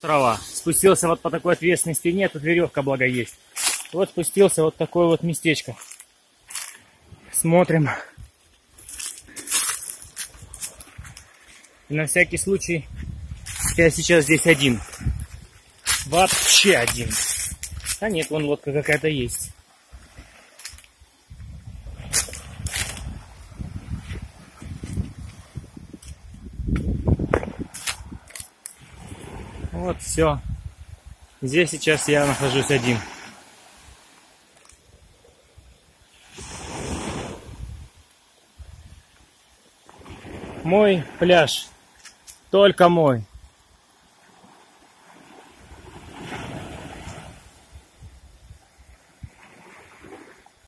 Трава. Спустился вот по такой ответственной стене, тут веревка благо есть. Вот спустился вот такое вот местечко. Смотрим. И на всякий случай я сейчас здесь один. Вообще один. А нет, вон лодка какая-то есть. Вот все. Здесь сейчас я нахожусь один. Мой пляж. Только мой.